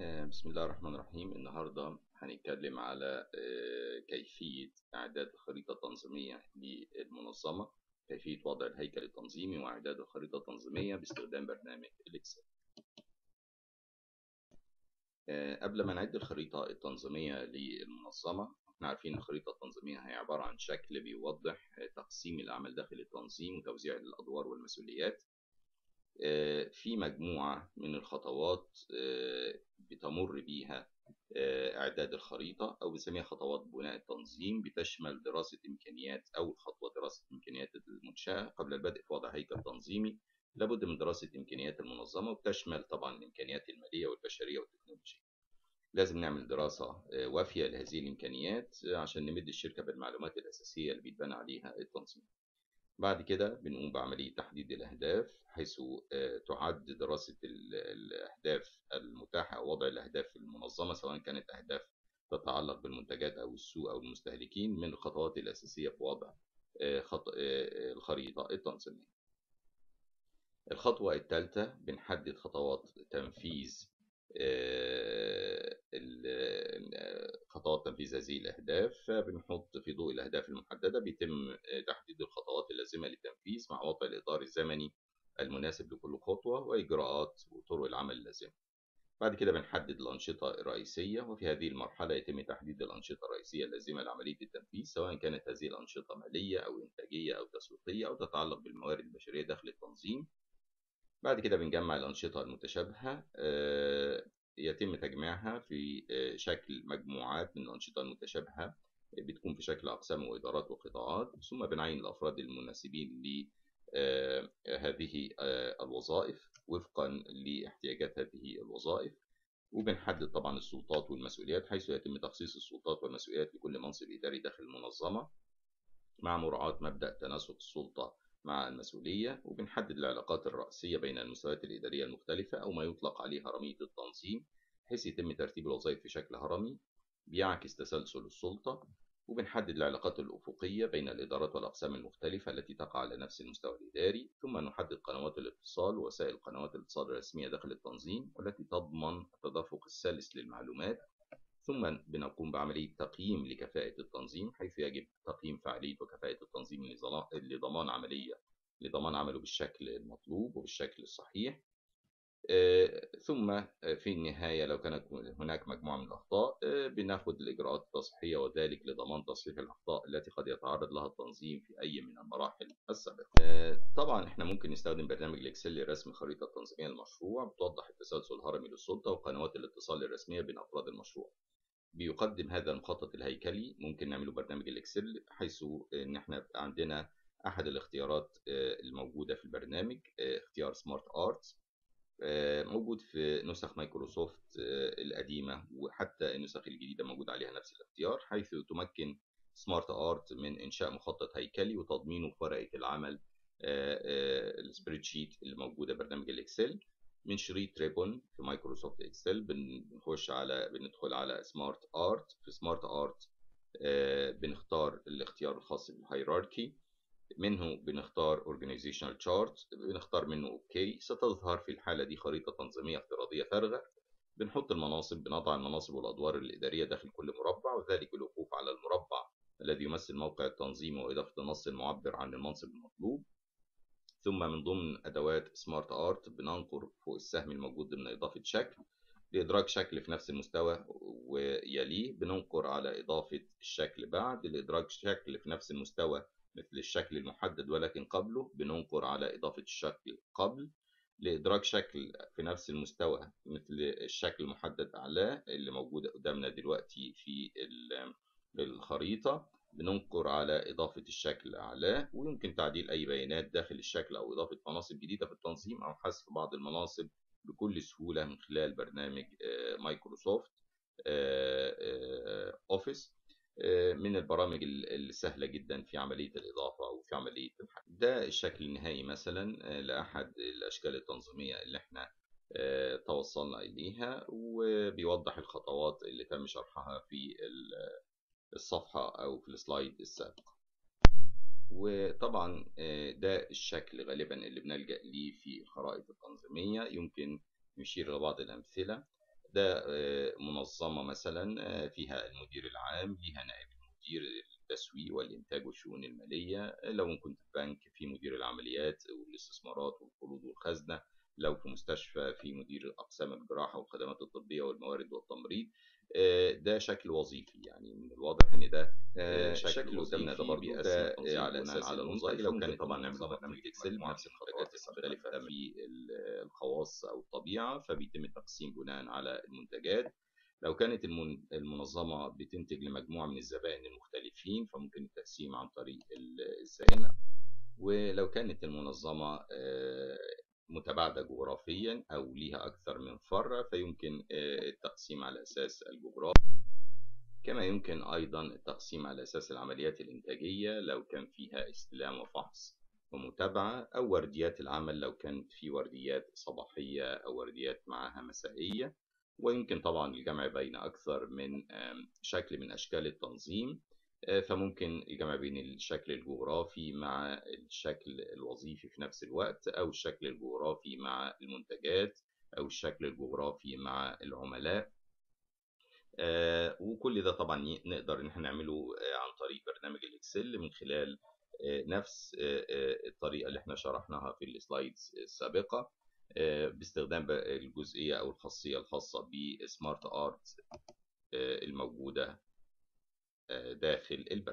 آه، بسم الله الرحمن الرحيم. النهاردة هنتكلم على آه، كيفية إعداد الخريطة التنظيمية للمنظمة كيفية وضع الهيكل التنظيمي وإعداد الخريطة التنظيمية باستخدام برنامج الإكسل آه، قبل ما نعد الخريطة التنظيمية للمنظمة إحنا عارفين الخريطة التنظيمية هي عبارة عن شكل بيوضح تقسيم العمل داخل التنظيم وتوزيع الأدوار والمسؤوليات. في مجموعة من الخطوات بتمر بيها إعداد الخريطة أو بنسميها خطوات بناء التنظيم بتشمل دراسة إمكانيات أول خطوة دراسة إمكانيات المنشأة قبل البدء في وضع هيكل تنظيمي. لابد من دراسة إمكانيات المنظمة وبتشمل طبعا الإمكانيات المالية والبشرية والتكنولوجية. لازم نعمل دراسة وافية لهذه الإمكانيات عشان نمد الشركة بالمعلومات الأساسية اللي بيتبنى عليها التنظيم. بعد كده بنقوم بعملية تحديد الأهداف حيث تعد دراسة الأهداف المتاحة أو وضع الأهداف في المنظمة سواء كانت أهداف تتعلق بالمنتجات أو السوق أو المستهلكين من الخطوات الأساسية في وضع الخريطة التنظيمية. الخطوة الثالثة بنحدد خطوات تنفيذ خطوات تنفيذ هذه الأهداف بنحط في ضوء الأهداف المحددة بيتم تحديد الخطوات اللازمة للتنفيذ مع وضع الإطار الزمني المناسب لكل خطوة وإجراءات وطرق العمل اللازمة. بعد كده بنحدد الأنشطة الرئيسية وفي هذه المرحلة يتم تحديد الأنشطة الرئيسية اللازمة لعملية التنفيذ سواء كانت هذه الأنشطة مالية أو إنتاجية أو تسويقية أو تتعلق بالموارد البشرية داخل التنظيم. بعد كده بنجمع الأنشطة المتشابهة يتم تجميعها في شكل مجموعات من الأنشطة المتشابهة بتكون في شكل أقسام وإدارات وقطاعات ثم بنعين الأفراد المناسبين لهذه الوظائف وفقا لاحتياجات هذه الوظائف. وبنحدد طبعا السلطات والمسؤوليات حيث يتم تخصيص السلطات والمسؤوليات لكل منصب إداري داخل المنظمة مع مراعاة مبدأ تناسق السلطة. مع المسؤولية وبنحدد العلاقات الرئيسية بين المستويات الإدارية المختلفة أو ما يطلق عليه هرمية التنظيم بحيث يتم ترتيب الوظائف في شكل هرمي بيعكس تسلسل السلطة وبنحدد العلاقات الأفقية بين الإدارات والأقسام المختلفة التي تقع على نفس المستوى الإداري ثم نحدد قنوات الاتصال ووسائل قنوات الاتصال الرسمية داخل التنظيم والتي تضمن التدفق السلس للمعلومات ثم بنقوم بعملية تقييم لكفاءة التنظيم حيث يجب تقييم فعالية وكفاءة التنظيم لضمان عملية لضمان عمله بالشكل المطلوب وبالشكل الصحيح ثم في النهاية لو كانت هناك مجموعة من الأخطاء بناخد الإجراءات التصحيحية وذلك لضمان تصحيح الأخطاء التي قد يتعرض لها التنظيم في أي من المراحل السابقة. طبعا إحنا ممكن نستخدم برنامج الإكسل لرسم خريطة تنظيمية للمشروع بتوضح التسلسل الهرمي للسلطة وقنوات الاتصال الرسمية بين أفراد المشروع. بيقدم هذا المخطط الهيكلي ممكن نعمله برنامج الإكسل حيث إن إحنا عندنا أحد الاختيارات الموجودة في البرنامج اختيار SmartArts موجود في نسخ مايكروسوفت القديمة وحتى النسخ الجديدة موجود عليها نفس الاختيار حيث تمكن SmartArt من إنشاء مخطط هيكلي وتضمينه في ورقة العمل ال spreadsheet اللي موجودة برنامج ال Excel. من شريط ribbon في Microsoft Excel بنخش على بندخل على SmartArt في SmartArt بنختار الاختيار الخاص بالهيراركي منه بنختار Organizational Chart. بنختار منه OK. ستظهر في الحالة دي خريطة تنظيمية افتراضية فارغة. بنحط المناصب بنضع المناصب والأدوار الإدارية داخل كل مربع وذلك بالوقوف على المربع الذي يمثل موقع التنظيم وإضافة النص المعبر عن المنصب المطلوب. ثم من ضمن أدوات سمارت آرت بننقر فوق السهم الموجود ضمن إضافة شكل لإدراك شكل في نفس المستوى ويليه. بننقر على إضافة الشكل بعد لإدراك شكل في نفس المستوى مثل الشكل المحدد ولكن قبله. بننقر على إضافة الشكل قبل لإدراك شكل في نفس المستوى مثل الشكل المحدد أعلاه اللي موجودة قدامنا دلوقتي في الخريطة. بننقر على إضافة الشكل أعلاه ويمكن تعديل أي بيانات داخل الشكل أو إضافة مناصب جديدة في التنظيم أو حذف بعض المناصب بكل سهولة من خلال برنامج Microsoft Office من البرامج السهلة جدا في عملية الإضافة أو في عملية الحل. ده الشكل النهائي مثلا لأحد الأشكال التنظيمية اللي إحنا توصلنا إليها وبيوضح الخطوات اللي تم شرحها في الصفحة أو في ال slide السابق وطبعا ده الشكل غالبا اللي بنلجأ ليه في الخرائط التنظيمية. يمكن نشير لبعض الأمثلة. ده منظمة مثلا فيها المدير العام ليها نائب المدير التسويق والإنتاج والشؤون المالية. لو كنت في بنك في مدير العمليات والاستثمارات والقروض والخزنة. لو في مستشفى في مدير أقسام الجراحة والخدمات الطبية والموارد والتمريض ده شكل وظيفي. يعني من الواضح إن ده شكل قدامنا ده برضه ده على أساس على الوظائف لو كانت طبعا نعمل برنامج اكسل بنفس الخطوات المختلفة. في الخواص أو الطبيعة فبيتم التقسيم بناء على المنتجات. لو كانت المنظمة بتنتج لمجموعة من الزبائن المختلفين فممكن التقسيم عن طريق الزائن ولو كانت المنظمة متباعدة جغرافيا أو ليها أكثر من فرع فيمكن التقسيم على أساس الجغرافي. كما يمكن أيضا التقسيم على أساس العمليات الإنتاجية لو كان فيها استلام وفحص ومتابعة أو ورديات العمل لو كانت في ورديات صباحية أو ورديات معها مسائية. ويمكن طبعا الجمع بين أكثر من شكل من أشكال التنظيم فممكن الجمع بين الشكل الجغرافي مع الشكل الوظيفي في نفس الوقت أو الشكل الجغرافي مع المنتجات أو الشكل الجغرافي مع العملاء. وكل ده طبعا نقدر إن إحنا نعمله عن طريق برنامج ال Excel من خلال نفس الطريقة اللي إحنا شرحناها في ال slides السابقة باستخدام الجزئية أو الخاصية الخاصة ب SmartArt الموجودة داخل البرنامج